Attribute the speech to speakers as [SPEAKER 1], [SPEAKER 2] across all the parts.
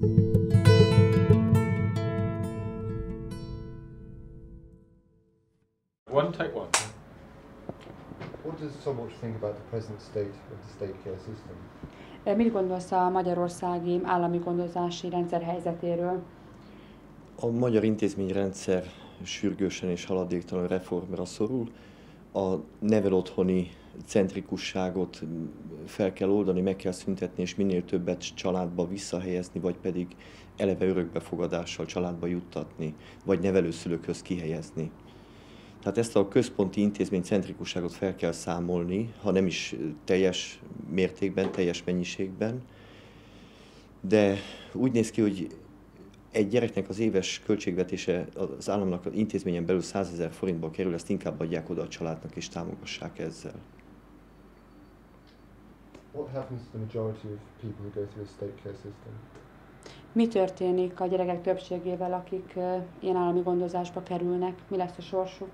[SPEAKER 1] One, take one.
[SPEAKER 2] What does Sobocs think about the present state of the state care system?
[SPEAKER 3] Mit gondolsz a magyarországi állami gondozási rendszer helyzetéről?
[SPEAKER 4] A magyar intézményrendszer sürgősen és haladéktalan reformra szorul. A nevelotthoni centrikusságot fel kell oldani, meg kell szüntetni, és minél többet családba visszahelyezni, vagy pedig eleve örökbefogadással családba juttatni, vagy nevelőszülőkhöz kihelyezni. Tehát ezt a központi intézmény centrikusságot fel kell számolni, ha nem is teljes mértékben, teljes mennyiségben. De úgy néz ki, hogy egy gyereknek az éves költségvetése az államnak az intézményen belül 100 ezer forintba kerül, ezt inkább adják oda a családnak és támogassák ezzel.
[SPEAKER 2] What happens to the majority of people who go through a state care system?
[SPEAKER 3] Mi történik a gyerekek többségével, akik ilyen állami gondozásba kerülnek? Mi lesz a sorsuk?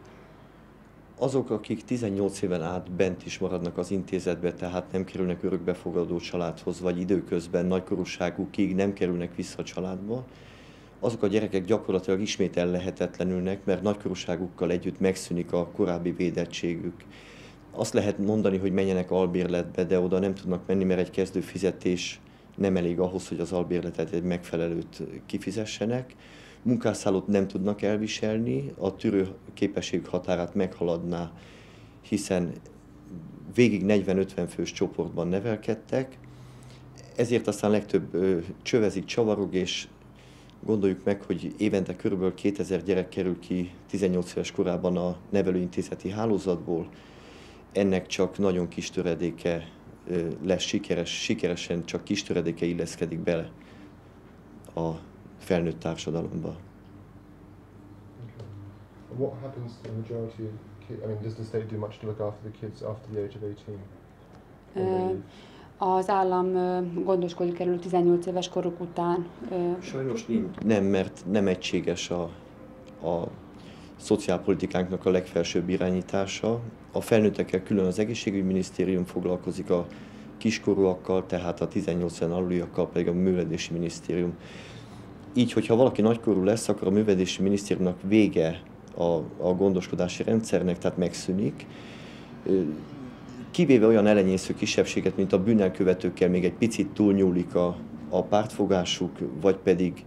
[SPEAKER 4] Azok, akik 18 éven át bent is maradnak az intézetbe, tehát nem kerülnek örökbefogadó családhoz, vagy időközben nagykorúságukig nem kerülnek vissza a családba, azok a gyerekek gyakorlatilag ismét ellehetetlenülnek, mert nagykorúságukkal együtt megszűnik a korábbi védettségük. Azt lehet mondani, hogy menjenek albérletbe, de oda nem tudnak menni, mert egy kezdő fizetés nem elég ahhoz, hogy az albérletet egy megfelelőt kifizessenek. Munkásszállót nem tudnak elviselni, a tűrő képességük határát meghaladná, hiszen végig 40-50 fős csoportban nevelkedtek, ezért aztán legtöbb csövezik, csavarog, és gondoljuk meg, hogy évente körülbelül 2000 gyerek kerül ki 18 éves korában a nevelőintézeti hálózatból, ennek csak nagyon kis töredéke lesz sikeres, sikeresen csak kis töredéke illeszkedik bele a felnőtt társadalomba.
[SPEAKER 2] What happens to the majority of kids? I mean, does the state do much to look after the kids after the age of 18?
[SPEAKER 3] Az állam gondoskodik erről 18 éves koruk után.
[SPEAKER 4] Sajnos nincs. Nem, mert nem egységes a, a szociálpolitikánknak a legfelsőbb irányítása. A felnőttekkel külön az egészségügyminisztérium foglalkozik, a kiskorúakkal, tehát a 18 en aluliakkal pedig a művelési minisztérium. Így, hogyha valaki nagykorú lesz, akkor a művelési minisztériumnak vége a, a gondoskodási rendszernek, tehát megszűnik. Kivéve olyan elenyésző kisebbséget, mint a bűnelkövetőkkel még egy picit túlnyúlik a, a pártfogásuk, vagy pedig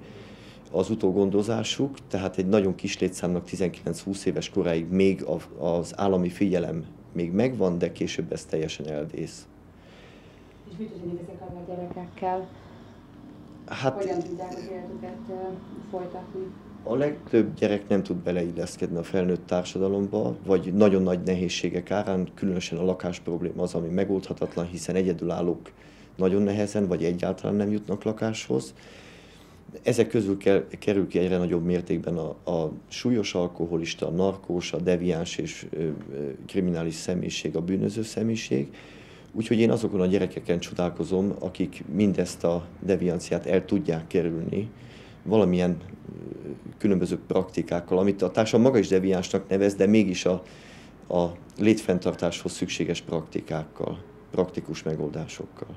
[SPEAKER 4] az utógondozásuk, tehát egy nagyon kis létszámnak 19-20 éves koráig még az állami figyelem még megvan, de később ez teljesen elvész.
[SPEAKER 3] és mit történik ezekkel a gyerekekkel?
[SPEAKER 4] Hát
[SPEAKER 3] Hogyan tudják az életüket folytatni?
[SPEAKER 4] A legtöbb gyerek nem tud beleilleszkedni a felnőtt társadalomba, vagy nagyon nagy nehézségek árán, különösen a lakás probléma az, ami megoldhatatlan, hiszen egyedülállók nagyon nehezen, vagy egyáltalán nem jutnak lakáshoz. Ezek közül kerül ki egyre nagyobb mértékben a, a súlyos alkoholista, a narkós, a deviáns és ö, ö, kriminális személyiség, a bűnöző személyiség. Úgyhogy én azokon a gyerekeken csodálkozom, akik mindezt a devianciát el tudják kerülni, valamilyen ö, különböző praktikákkal, amit a társadalom maga is deviánsnak nevez, de mégis a, a létfenntartáshoz szükséges praktikákkal, praktikus megoldásokkal.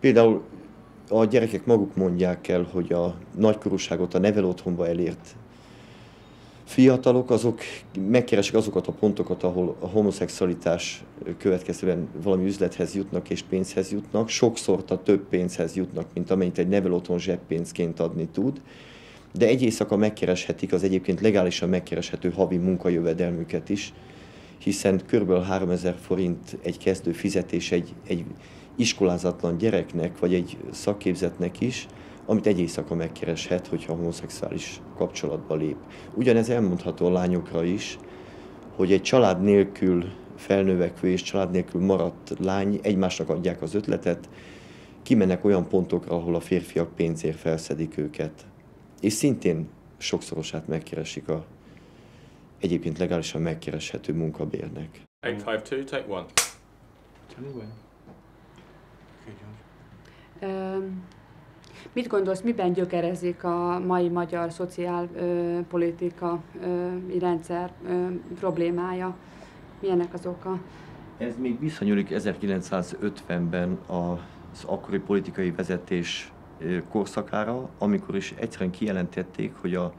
[SPEAKER 4] Például a gyerekek maguk mondják el, hogy a nagykorúságot a nevelőotthonba elért fiatalok, azok megkeresik azokat a pontokat, ahol a homoszexualitás következtében valami üzlethez jutnak és pénzhez jutnak, sokszor a több pénzhez jutnak, mint amennyit egy nevelőotthon zseppénzként adni tud, de egy éjszaka megkereshetik az egyébként legálisan megkereshető havi munkajövedelmüket is, hiszen kb. 3000 forint egy kezdő fizetés egy, egy iskolázatlan gyereknek, vagy egy szakképzetnek is, amit egy éjszaka megkereshet, hogyha homoszexuális kapcsolatba lép. Ugyanez elmondható a lányokra is, hogy egy család nélkül felnövekvő és család nélkül maradt lány egymásnak adják az ötletet, kimennek olyan pontokra, ahol a férfiak pénzért felszedik őket. És szintén sokszorosát megkeresik a egyébként legálisan megkereshető munkabérnek.
[SPEAKER 1] 852, take one.
[SPEAKER 5] Tell me when. Okay, George.
[SPEAKER 3] Mit gondolsz, miben gyökerezik a mai magyar szociálpolitika rendszer ö, problémája? Milyenek az oka?
[SPEAKER 4] Ez még visszanyúlik 1950-ben az akkori politikai vezetés korszakára, amikor is egyszerűen kijelentették, hogy a,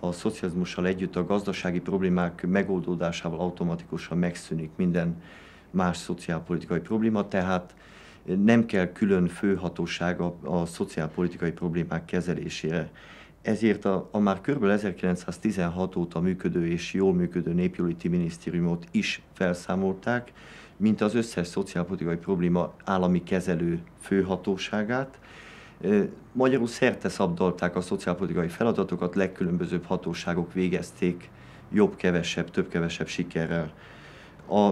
[SPEAKER 4] a szocializmussal együtt a gazdasági problémák megoldódásával automatikusan megszűnik minden más szociálpolitikai probléma, tehát nem kell külön főhatóság a, a szociálpolitikai problémák kezelésére. Ezért a, a már kb. 1916 óta működő és jól működő népjóléti minisztériumot is felszámolták, mint az összes szociálpolitikai probléma állami kezelő főhatóságát. Magyarul szerte szabdalták a szociálpolitikai feladatokat, legkülönbözőbb hatóságok végezték jobb-kevesebb, több-kevesebb sikerrel. A,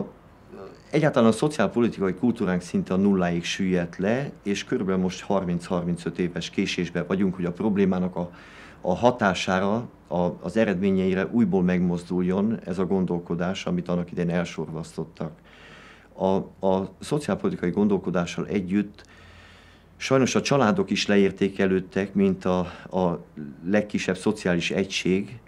[SPEAKER 4] egyáltalán a szociálpolitikai kultúránk szinte a nulláig süllyedt le, és körülbelül most 30-35 éves késésben vagyunk, hogy a problémának a, a hatására, a, az eredményeire újból megmozduljon ez a gondolkodás, amit annak idején elsorvasztottak. A, a szociálpolitikai gondolkodással együtt sajnos a családok is leértékelődtek, mint a, a legkisebb szociális egység,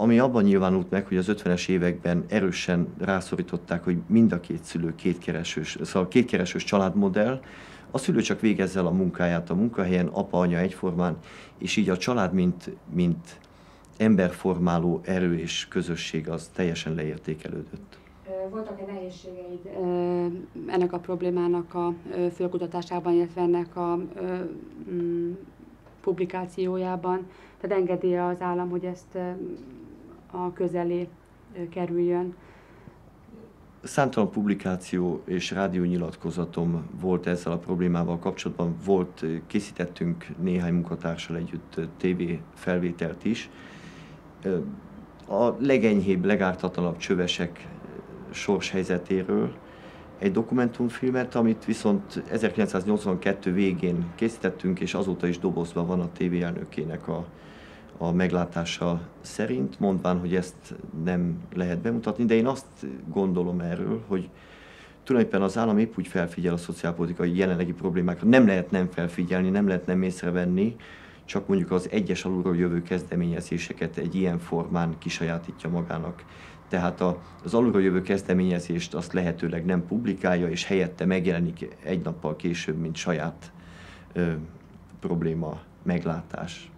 [SPEAKER 4] ami abban nyilvánult meg, hogy az 50-es években erősen rászorították, hogy mind a két szülő kétkeresős, szóval kétkeresős családmodell, a szülő csak végezze el a munkáját a munkahelyen, apa, anya egyformán, és így a család, mint, mint emberformáló erő és közösség az teljesen leértékelődött.
[SPEAKER 3] Voltak-e nehézségeid ennek a problémának a fölkutatásában, illetve ennek a mm, publikációjában? Tehát engedi az állam, hogy ezt a közelé kerüljön?
[SPEAKER 4] Számtalan publikáció és rádiónyilatkozatom volt ezzel a problémával kapcsolatban. Volt, készítettünk néhány munkatársal együtt TV felvételt is. A legenyhébb, legártatlanabb csövesek sors helyzetéről egy dokumentumfilmet, amit viszont 1982 végén készítettünk, és azóta is dobozban van a TV elnökének a, a meglátása szerint, mondván, hogy ezt nem lehet bemutatni, de én azt gondolom erről, hogy tulajdonképpen az állam épp úgy felfigyel a szociálpolitikai jelenlegi problémákra. Nem lehet nem felfigyelni, nem lehet nem észrevenni, csak mondjuk az egyes alulról jövő kezdeményezéseket egy ilyen formán kisajátítja magának. Tehát az alulról jövő kezdeményezést azt lehetőleg nem publikálja, és helyette megjelenik egy nappal később, mint saját ö, probléma meglátás.